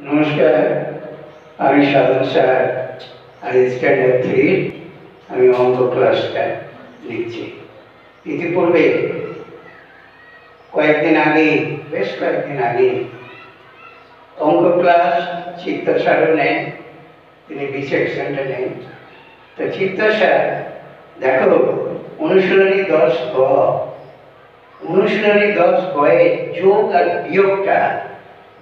নমস্কার, আমি সাধন স্যার, আর স্ট্যান্ডার্ড থ্রি আমি অঙ্ক ক্লাসটা নিচ্ছি ইতিপূর্বে কয়েকদিন আগে, বেশ কয়েকদিন আগে, অঙ্ক ক্লাস চিত্ত স্যারও নেন তিনি বি সেকশনটা নেন তো চিত্ত স্যার, দেখো, অনুশীলনী দশ গ। অনুশীলনী দশ গয়ে যোগ আর বিয়োগটা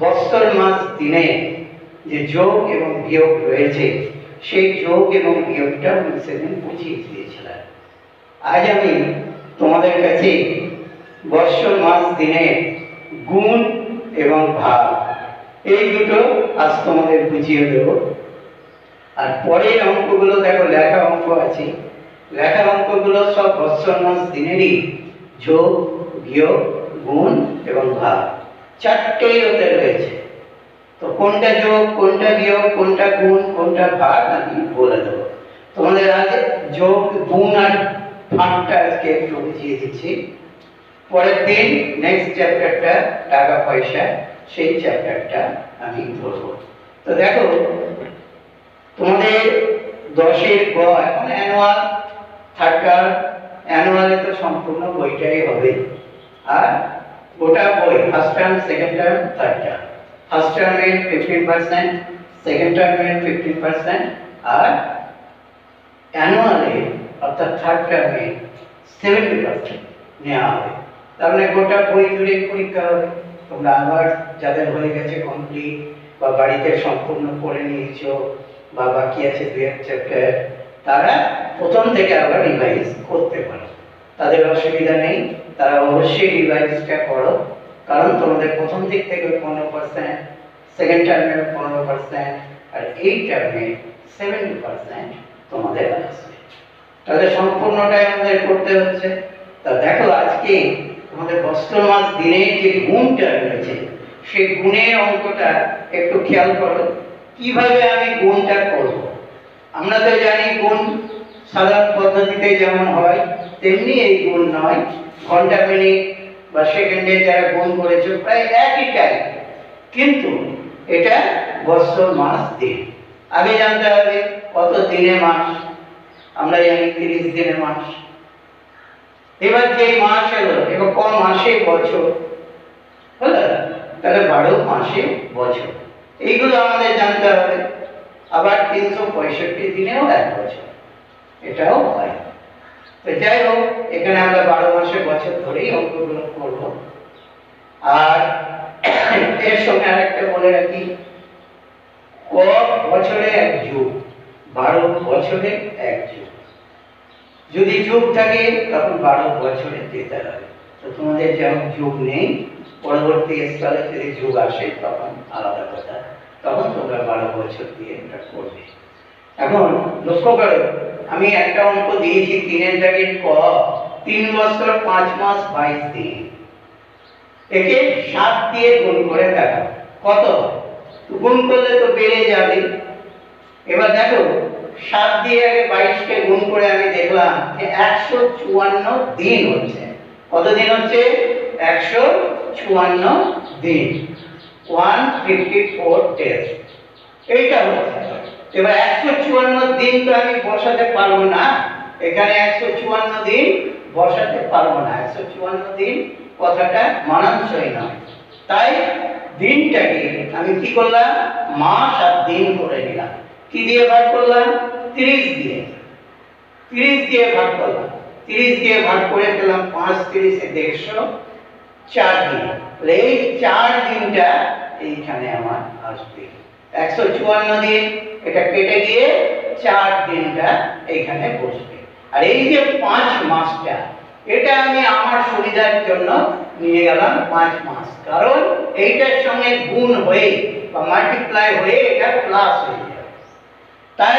বস্তর মাস দিনে যে যোগ এবং বিয়োগ রয়েছে, সেই যোগ এবং বিয়োগটা উনি সেদিন বুঝিয়ে দিয়েছিলেন। আজ আমি তোমাদের কাছে বৎসর মাস দিনে গুণ এবং ভাব এই দুটো আজ তোমাদের বুঝিয়ে দেব। আর পরের অঙ্কগুলো দেখো, লেখা অঙ্ক আছে। লেখা অঙ্কগুলো সব বৎসর মাস দিনেরই যোগ, বিয়োগ, গুণ এবং ভাব চারটেই ওতে রয়েছে তো কোনটা যোগ, কোনটা বিয়োগ, কোনটা গুণ, কোনটা ভাগ, আমি বলে দেবো। তোমাদের আগে যোগ, গুণ আর ভাগটা আজকে একটু বুঝিয়ে দিচ্ছি। পরের দিন নেক্সট চ্যাপ্টারটা টাকা পয়সা, সেই চ্যাপ্টারটা আমি ধরবো। তো দেখো, তোমাদের দশের গ এখন অ্যানুয়াল থার্ড অ্যানুয়ালে তো সম্পূর্ণ বইটাই হবে। আর গোটা বই first term second term third term first টার্মে ফিফটিন পার্সেন্ট সেকেন্ড টার্মে ফিফটিন পার্সেন্ট আর অ্যানুয়ালে অর্থাৎ থার্ড টার্মে সেভেন্টি পার্সেন্ট নেওয়া হবে। তার মানে গোটা বই জুড়ে পরীক্ষা হবে। তোমরা আবার যাদের হয়ে গেছে কমপ্লিট বা বাড়িতে সম্পূর্ণ করে নিয়েছো, বা বাকি আছে দু এক চ্যাপ্টার তারা প্রথম থেকে আবার রিভাইজ করতে পারো। তাদের অসুবিধা নেই। তারা অবশ্যই রিভাইজটা করো। কারণ তোমাদের প্রথম দিক থেকে পনেরো পার্সেন্ট সেকেন্ড টার্মে পনেরো পার্সেন্ট আর এই টার্মে সেভেন্টি পার্সেন্ট তোমাদের আসবে। তাহলে সম্পূর্ণটাই আমাদের করতে হচ্ছে। তা দেখো আজকে তোমাদের বস্ত্র মাস দিনের যে গুণটা রয়েছে, সেই গুণের অঙ্কটা একটু খেয়াল করো। কীভাবে আমি গুণটা করব? আমরা তো জানি গুণ সাধারণ পদ্ধতিতে যেমন হয় তেমনি এই গুণ নয়। ঘণ্টা মিনিট বা সেকেন্ডে যারা গুণ করেছে, প্রায় একই টাইপ কিন্তু এটা বছর মাস, দিন। আগে জানতে হবে কত দিনে মাস? আমরা জানি তিরিশ দিনে মাস। এবার যে মাস এলো, এবার ক মাসে বছর? হলো? তাহলে বারো মাসে বছর। এইগুলো আমাদের জানতে হবে। আবার তিনশো পঁয়ষট্টি দিনেও এক বছর। এটাও হয়। তো যাই হোক, এখানে আমরা বারো মাসে বছর ধরেই অংশগ্রহণ করব। আর এর সঙ্গে আরেকটা বলে রাখি, ক বছরে এক যুগ, বারো বছরে এক যুগ। যদি যুগ থাকে, তখন বারো বছরে যেতে হবে। তো তোমাদের যেমন যুগ নেই, পরবর্তী স্থলে যদি যুগ আসে, তখন আলাদা কথা। তখন তোমরা বারো বছর দিয়ে এটা করবে। এখন লক্ষ্য করো আমি একটা অঙ্ক দিয়েছি, তিনের দাগের ক, তিন বছর পাঁচ মাস বাইশ দিন। একে সাত দিয়ে গুণ করে দেখো, কত? গুণ করলে তো বেড়ে যাবে। এবার দেখো, সাত দিয়ে আগে বাইশকে গুণ করে আমি দেখলাম যে একশো চুয়ান্ন দিন হচ্ছে। কত দিন হচ্ছে? একশো চুয়ান্ন দিন। One fifty four test. এইটা হচ্ছে। এবার একশো চুয়ান্ন দিন তো আমি বসাতে পারব না। এখানে একশো চুয়ান্ন দিন বসাতে পারব না। একশো চুয়ান্ন দিন কথাটা মানানসই নয়। তাই দিনটাকে আমি কি করলাম? মাস আর দিন করে নিলাম। কি দিয়ে ভাগ করলাম? তিরিশ দিয়ে। তিরিশ দিয়ে ভাগ করলাম। তিরিশ দিয়ে ভাগ করে পেলাম পাঁচ তিরিশে দেড়শো চার দিন। এই চার দিনটা এইখানে আমার আসবে। একশো চুয়ান্ন দিন, এটা কেটে গিয়ে চার দিনটা এইখানে বসবে। আর এই যে পাঁচ মাসটা, এটা আমি আমার সুবিধার জন্য নিয়ে গেলাম পাঁচ মাস। কারণ এইটার সঙ্গে গুণ হয়ে বা মাল্টিপ্লাই হয়ে এটা প্লাস হয়ে যাবে। তাই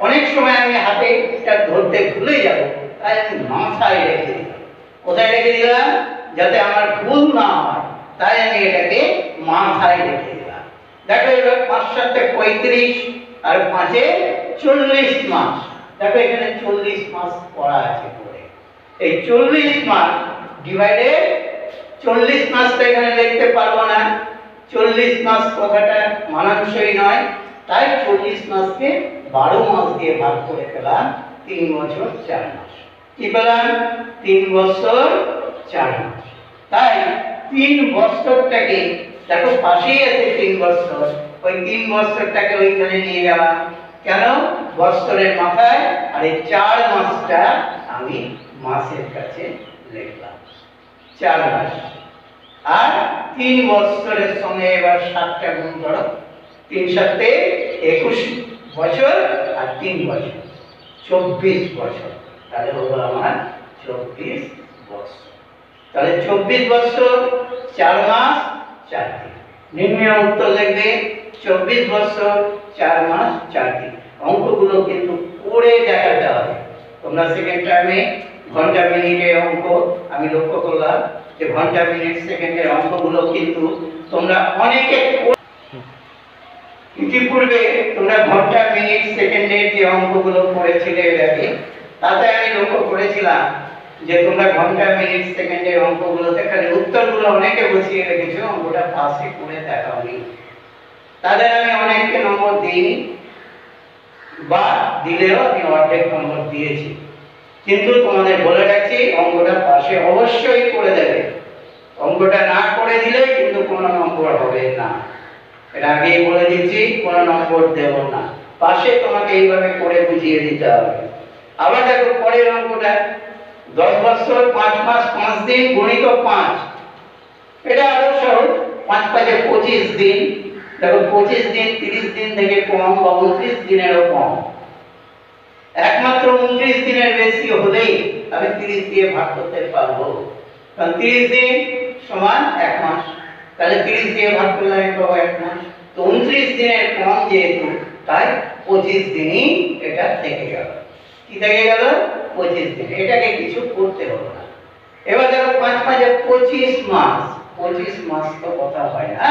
অনেক সময় আমি হাতে এটা ধরতে ভুলে যাব, তাই আমি মাথায় রেখে দিলাম। কোথায় রেখে দিলাম? যাতে আমার ভুল না হয়, তাই আমি এটাকে মাথায় রেখে দিলাম দেখো এবার পাঁচ সাথে পঁয়ত্রিশ আর পাঁচে চল্লিশ মাস। দেখো এখানে চল্লিশ মাস পড়া আছে পড়ে। এই চল্লিশ মাস ডিভাইডেড চল্লিশ মাস তো এখানে লিখতে পারব না। চল্লিশ মাস কথাটা মানানসই নয়। তাই চল্লিশ মাসকে বারো মাস দিয়ে ভাগ করে পেলাম তিন বছর চার মাস। কি পেলাম? তিন বছর চার মাস। তাই তিন বছরটাকে দেখো পাশেই আছে তিন বছর ওই তিন বছরটাকে ওইখানে নিয়ে গেলাম। কেন? বছরের মাথায় আর এই চার মাসটা আমি মাসের কাছে লিখলাম চার মাস। আর তিন বছরের সঙ্গে এবার সাতটা গুণ করো। তিন সাতে একুশ বছর আর তিন বছর। চব্বিশ বছর। তাহলে হলো আমার চব্বিশ বছর। তাহলে চব্বিশ বছর, চার মাস চার দিন নির্ণয় উত্তর লিখবে চব্বিশ বছর চার মাস চার দিন অঙ্কগুলো কিন্তু করে দেখাতে হবে। তোমরা সেকেন্ড টাইমে ঘণ্টা মিনিটের অঙ্ক, আমি লক্ষ্য করলাম যে ঘণ্টা মিনিট সেকেন্ডের অঙ্কগুলো কিন্তু তোমরা অনেকে ইতিপূর্বে তোমরা ঘণ্টা মিনিট সেকেন্ডের যে অঙ্কগুলো করেছিলে এর তাতে আমি লক্ষ্য করেছিলাম যে তোমরা ঘণ্টা, মিনিট সেকেন্ডের অঙ্কগুলোতে খালি উত্তরগুলো অনেকে বসিয়ে রেখেছো, অঙ্কটা পাশে করে দেখাওনি। তাদের আমি অনেককে নম্বর দিইনি, বা দিলেও আমি অর্ধেক নম্বর দিয়েছি। কিন্তু তোমাদের বলে রাখছি, অঙ্কটা পাশে অবশ্যই করে দেবে। অঙ্কটা না করে দিলে কিন্তু কোনো নম্বর হবে না। এটা আগেই বলে দিচ্ছি, কোনো নম্বর দেব না। পাশে তোমাকে এইভাবে করে বুঝিয়ে দিতে হবে। আবার দেখো পরের অঙ্কটা। দশ বছর, পাঁচ মাস, পাঁচ দিন, গণিত পাঁচ। এটা আরও সহজ পাঁচ পাঁচে পঁচিশ দিন। দেখো, পঁচিশ দিন, তিরিশ দিন থেকে কম বা উনত্রিশ দিনেরও কম। একমাত্র উনত্রিশ দিনের বেশি হলেই আমি তিরিশ দিয়ে ভাগ করতে পারব। কারণ তিরিশ দিন সমান এক মাস। তাহলে তিরিশ দিয়ে ভাগ করলে আমি এক মাস। তো উনত্রিশ দিনের কম যেহেতু, তাই পঁচিশ দিনই এটা থেকে গেল। কি থেকে গেল? পঁচিশ দিন। এটাকে কিছু করতে হলো না। এবার দেখো পাঁচ পাঁচে পঁচিশ মাস পঁচিশ মাস তো কথা হয় না?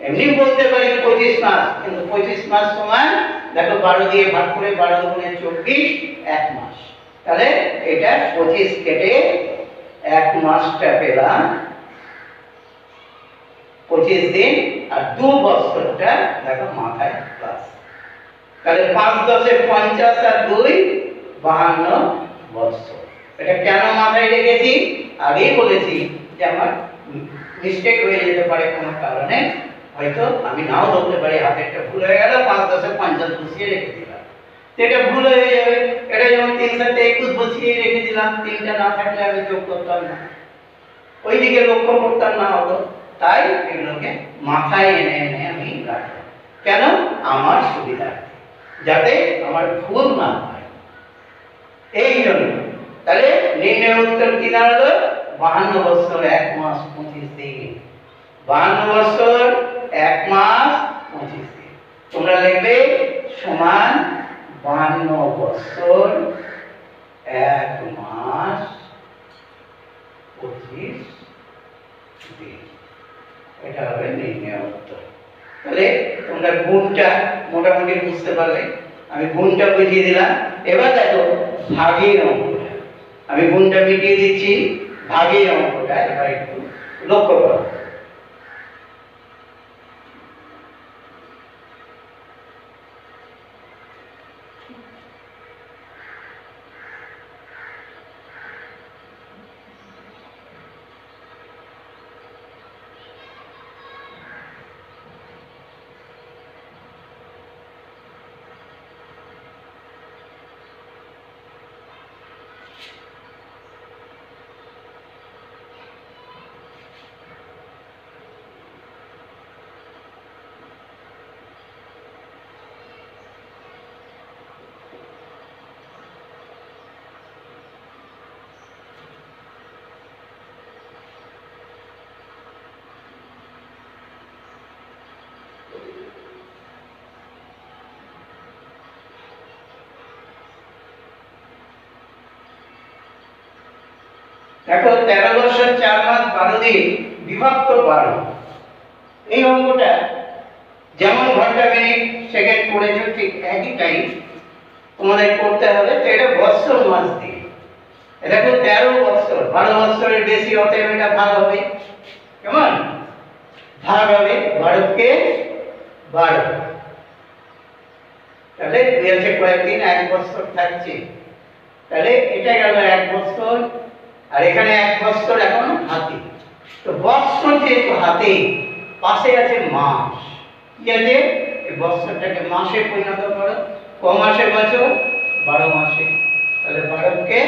এমনি বলতে পারি পঁচিশ মাস, কিন্তু পঁচিশ মাস সমান দেখো বারো দিয়ে ভাগ করে বারো গুণে চব্বিশ, এক মাস। তাহলে এটা পঁচিশ কেটে এক মাসটা পেলাম পঁচিশ দিন, আর দু বছরটা দেখো মাথায় তাহলে পাঁচ দশে পঞ্চাশ আর দুই বাহান্ন বছর এটা কেন মাথায় রেখেছি? আগেই বলেছি যে আমার মিস্টেক হয়ে যেতে পারে কোনো কারণে। হয়তো আমি নাও ধরতে পারি হাতেরটা ভুল হয়ে গেল, পাঁচ দশে পঞ্চাশ বসিয়ে রেখে দিলাম। এটা ভুল হয়ে যাবে। এটা যেমন তিন সাথে একুশ বসিয়ে রেখে দিলাম, তিনটা না থাকলে আমি যোগ করতাম না। ওইদিকে লক্ষ্য করতাম না হতো তাই এগুলোকে মাথায় এনে এনে আমি রাখলাম। কেন? আমার সুবিধা যাতে আমার ভুল না হয়। এই জন্য তাহলে নির্ণয় উত্তর কি দাঁড়াল? বাহান্ন বছর এক মাস পঁচিশ দিন। বাহান্ন বছর এক মাস পঁচিশ দিন। তোমরা লিখবে সমান বাহান্ন বছর এক মাস পঁচিশ দিন। এটা হবে নির্ণয় উত্তর। তাহলে তোমরা গুণটা মোটামুটি বুঝতে পারলে। আমি গুণটা বুঝিয়ে দিলাম। এবার দেখো ভাগের অঙ্ক আমি গুণটা মিটিয়ে দিচ্ছি? ভাগের অঙ্কটা একটু লক্ষ্য করো। দেখো তেরো বছর চার মাস বারো দিন বিভক্ত বারো এই অঙ্কটা যেমন ঘণ্টা মিনিট সেকেন্ড করেছ ঠিক একই টাইম তোমাদের করতে হবে, তো এটা বৎসর মাস দিয়ে। দেখো তেরো বৎসর, বারো বৎসরের বেশি, অতএব এটা ভাগ হবে। কেমন? ভাগ হবে বারোকে বারো। তাহলে দুই আছে কয়েকদিন এক বছর থাকছে। তাহলে এটা গেল এক বছর আর এখানে এক বছর এখন হাতে। তো বৎসর যেহেতু হাতে, পাশে আছে মাস। কি আছে? এই বৎসরটাকে মাসে পরিণত করো। ক মাসে? বছর? বারো মাসে। তাহলে বারোকে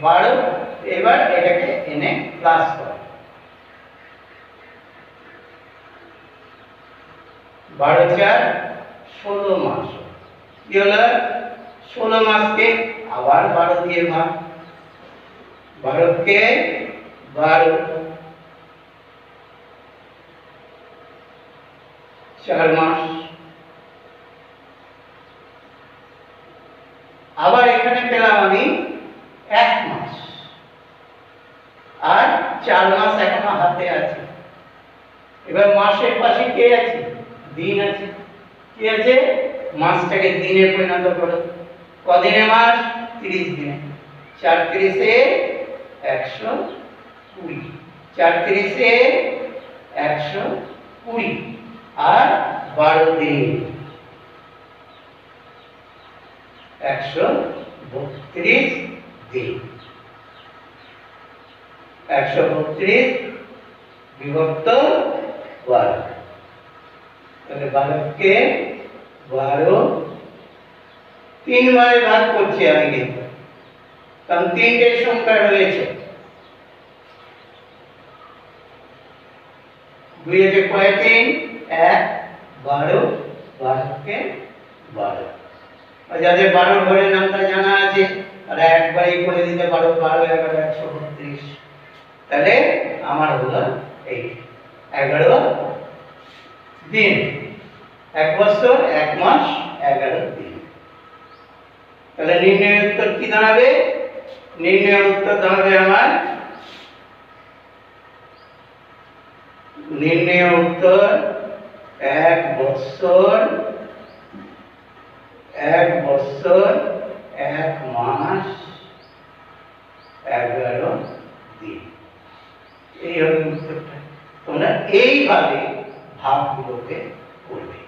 বারো, এবার এটাকে এনে প্লাস করো। বারো চার, ষোলো মাস। কি হলো? ষোলো মাসকে আবার বারো দিয়ে ভাগ। বারোকে বারো চার মাস। আবার এখানে পেলাম আমি এক মাস। আর চার মাস এখনও হাতে আছে। এবার মাসের পাশে কে আছে? দিন আছে। কি আছে? মাসটাকে দিনে পরিণত করো। কদিনে মাস? তিরিশ দিনে। চার তিরিশে একশো কুড়ি। চার তিরিশে একশো কুড়ি। আর বারো দিন। একশো বত্রিশ দিন। একশো বত্রিশ বিভক্ত বারো তাহলে বারোকে বারো তিনবারে ভাগ করছি আমি কিন্তু। কারণ তিনটে সংখ্যা রয়েছে। দুই আছে কয় তিন? এক, বারো, বারোকে বারো। যাদের বারো ঘরের নামটা জানা আছে, তারা একবারই করে দিতে পারো, বারো, এগারো, একশো বত্রিশ। তাহলে আমার হলো এই এগারো দিন। এক বছর, এক মাস, এগারো দিন। তাহলে নির্ণয় উত্তর কি দাঁড়াবে? নির্ণয় উত্তর দাঁড়াবে আমার নির্ণয় উত্তর এক বছর এক বছর এক মাস এগারো দিন এই হবে উত্তরটা। তোমরা এইভাবে ভাগগুলোকে করবে।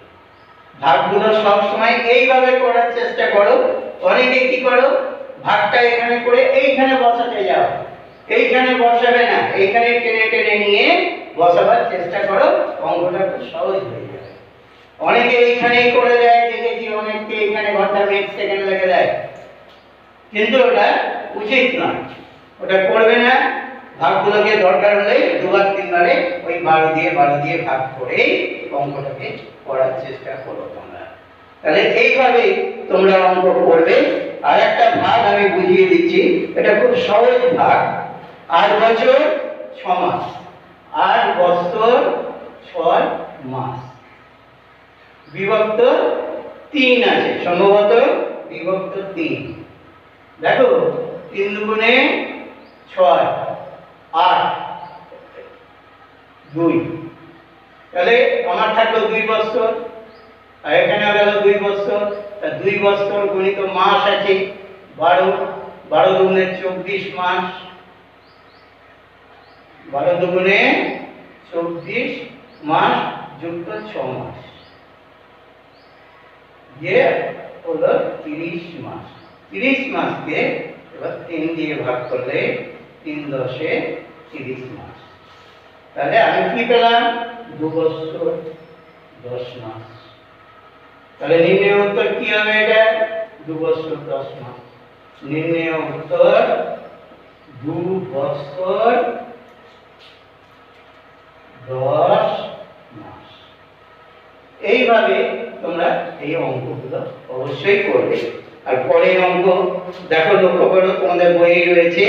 ভাগগুলো সব সময় এইভাবে করার চেষ্টা করো। অনেকে কি করো? ভাগটা এখানে করে এইখানে বসাতে যাও। এইখানে বসাবে না। এইখানে টেনে টেনে নিয়ে বসাবার চেষ্টা করো, অঙ্কটা খুব সহজ হয়ে যাবে। অনেকে এইখানেই করে দেয়, দেখেছি অনেককে এখানে ঘণ্টা মিনিট সেকেন্ড লেগে দেয়। কিন্তু ওটা উচিত নয়। ওটা করবে না। ভাগগুলোকে দরকার হলে দুবার, তিনবারে ওই বারো দিয়ে বারো দিয়ে ভাগ করেই অঙ্কটাকে করার চেষ্টা করো তোমরা। তাহলে এইভাবে তোমরা অঙ্ক করবে। আর একটা ভাগ আমি বুঝিয়ে দিচ্ছি। এটা খুব সহজ ভাগ। আট বছর, ছ মাস। আট বছর, ছয় মাস। বিভক্ত তিন আছে। সম্ভবত বিভক্ত তিন। দেখো, তিন দুগুণে ছয়, আট, দুই। তাহলে আমার থাকল দুই বছর, আর এখানে গেল দুই বছর। তা দুই বছর গণিত মাস আছে, বারো বারো দুগুণে চব্বিশ মাস। বারো দুগুণে চব্বিশ মাস যুক্ত ছ মাস। যে হলো তিরিশ মাস। তিরিশ মাসকে এবার তিন দিয়ে ভাগ করলে তিন দশে তিরিশ মাস। তাহলে আমি কি পেলাম? দু বছর দশ মাস। তাহলে নির্ণয় উত্তর কি হবে এটা? দু বছর দশ মাস। নির্ণয় উত্তর দু বছর দশ মাস। এইভাবে তোমরা এই অঙ্কগুলো অবশ্যই করবে। আর পরের অঙ্ক, দেখো লক্ষ্য করো, তোমাদের বইয়ে রয়েছে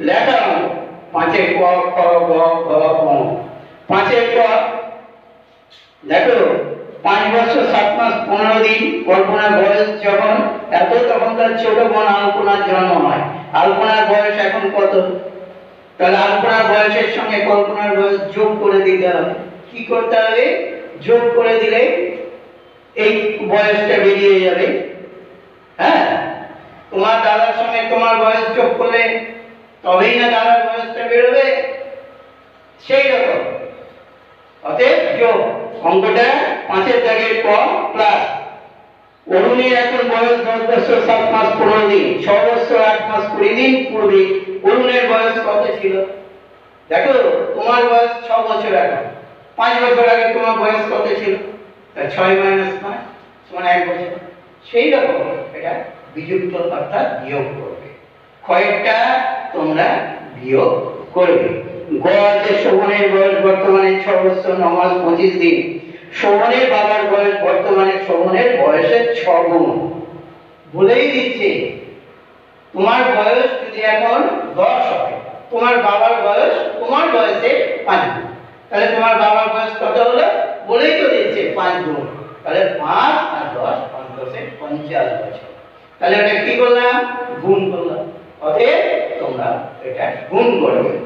লেখা অঙ্ক। পাঁচের ক, খ, গ ঘ পাঁচের ক, দেখো পাঁচ বছর, সাত মাস, পনেরো দিন কল্পনার বয়স যখন, এত তখন তার ছোট বোন আলপনার জন্ম হয়। আলপনার বয়স এখন কত? তাহলে আলপনার বয়সের সঙ্গে কল্পনার বয়স যোগ করে দিতে হবে। কি করতে হবে? যোগ করে দিলে এই বয়সটা বেরিয়ে যাবে। হ্যাঁ? তোমার দাদার সঙ্গে তোমার বয়স যোগ করলে তবেই না দাদার বয়সটা বেরোবে। সেই রকম। অতএব যোগ অঙ্কটা পাঁচের দাগের ক প্লাস অরুণের এখন বয়স দশ বছর, সাত মাস পনেরো দিন, ছ বছর, আট মাস কুড়ি দিন পূর্বে অরুণের বয়স কত ছিল? দেখো, তোমার বয়স ছ বছর এখন পাঁচ বছর আগে তোমার বয়স কত ছিল? তা ছয় মাইনাস পাঁচ সমান এক বছর। সেই রকম এটা বিযুক্ত অর্থাৎ বিয়োগ করবে। কয়েকটা তোমরা বিয়োগ করবে। গ আছে শোভনের বয়স বর্তমানে ছ বছর ন পঁচিশ দিন শোভনের বাবার বয়স বর্তমানে শোভনের বয়সের ছ গুণ। বলেই দিচ্ছে, তোমার বয়স যদি এখন দশ হয়, তোমার বাবার বয়স তোমার বয়সের পাঁচ গুণ। তাহলে তোমার বাবার বয়স কত হলো? বলেই তো দিচ্ছে পাঁচ গুণ। তাহলে পাঁচ আর দশ পাঁচ দশে পঞ্চাশ বছর। তাহলে এটা কি করলাম? গুণ করলাম। অতএব তোমরা এটা গুণ করবে।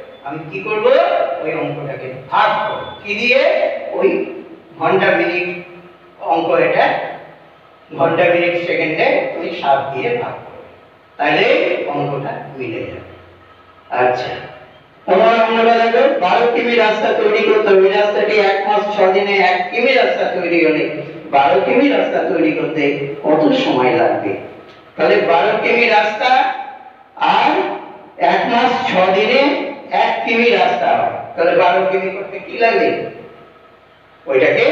আমি কি করব? ওই অঙ্কটাকে ভাগ করব। কি দিয়ে? ওই ঘণ্টা মিনিট অঙ্ক এটা, ঘণ্টা মিনিট সেকেন্ডে ওই সাত দিয়ে ভাগ করবে। তাহলে অঙ্কটা মিলে যাবে। আচ্ছা। বারো কিমি রাস্তা তৈরি করতে হবে। রাস্তাটি এক মাস ছ দিনে এক কিমি রাস্তা তৈরি হলে বারো কিমি রাস্তা তৈরি করতে কত সময় লাগবে? তাহলে বারো কিমি রাস্তা আর এক মাস ছ দিনে এক কিমি রাস্তা তাহলে বারো কিমি করতে কি লাগবে? ওইটাকে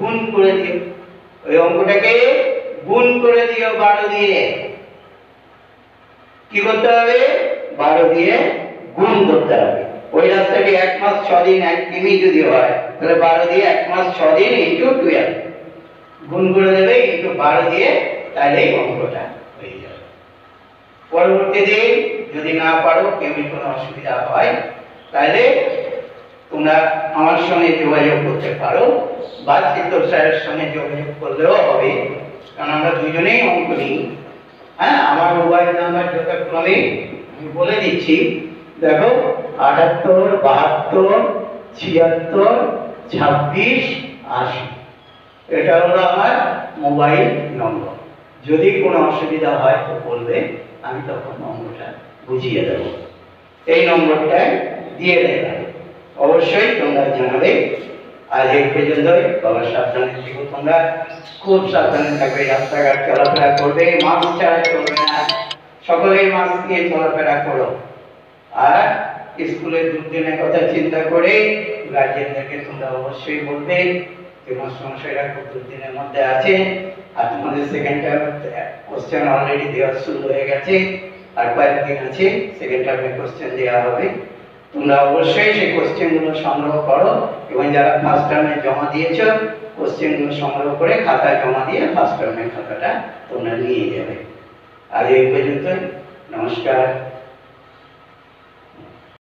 গুণ করে দিও। ওই অঙ্কটাকে গুণ করে দিও বারো দিয়ে। কি করতে হবে? বারো দিয়ে গুণ করতে হবে। ওই রাস্তাটি এক মাস ছ দিন, এক কিমি যদি হয়, তাহলে বারো দিয়ে এক মাস ছ দিন ইন্টু টুয়েলভ গুণ করে দেবে ইন্টু বারো দিয়ে তাহলে এই অঙ্কটা। পরবর্তী দিন যদি না পারো কেমির কোনো অসুবিধা হয়, তাহলে তোমরা আমার সঙ্গে যোগাযোগ করতে পারো। বা চিত্তর স্যারের সঙ্গে যোগাযোগ করলেও হবে, কারণ আমরা দুজনেই অঙ্ক নিই। হ্যাঁ আমার মোবাইল নাম্বার যথাক্রমে আমি বলে দিচ্ছি। দেখো, আটাত্তর, বাহাত্তর, ছিয়াত্তর, ছাব্বিশ, আশি। এটা হলো আমার মোবাইল নম্বর। যদি কোনো অসুবিধা হয় তো বলবে। আমি তখন নম্বরটা বুঝিয়ে দেব। এই নম্বরটা দিয়ে দেবে অবশ্যই তোমরা জানাবে। আজ এই পর্যন্তই। বাবা সাবধানে থেকো তোমরা। খুব সাবধানে থাকবে। রাস্তাঘাট চলাফেরা করবে। মাস্ক ছাড়া চলবে না। সকলেই মাস্ক নিয়ে চলাফেরা করো। আর স্কুলের দুর্দিনের কথা চিন্তা করে গার্জেনদেরকে তোমরা অবশ্যই বলবে। যে মাস্টারমশাইরা খুব দুর্দিনের মধ্যে আছে? আর তোমাদের সেকেন্ড টার্ম কোশ্চেন অলরেডি দেওয়া শুরু হয়ে গেছে। আর কয়েকদিন আছে সেকেন্ড টার্মে কোশ্চেন দেওয়া হবে। তোমরা অবশ্যই সেই কোশ্চেনগুলো সংগ্রহ করো এবং যারা ফার্স্ট টার্মে জমা দিয়েছ কোশ্চেনগুলো সংগ্রহ করে খাতায় জমা দিয়ে ফার্স্ট টার্মের খাতাটা তোমরা নিয়ে যাবে। আজ এই পর্যন্ত নমস্কার।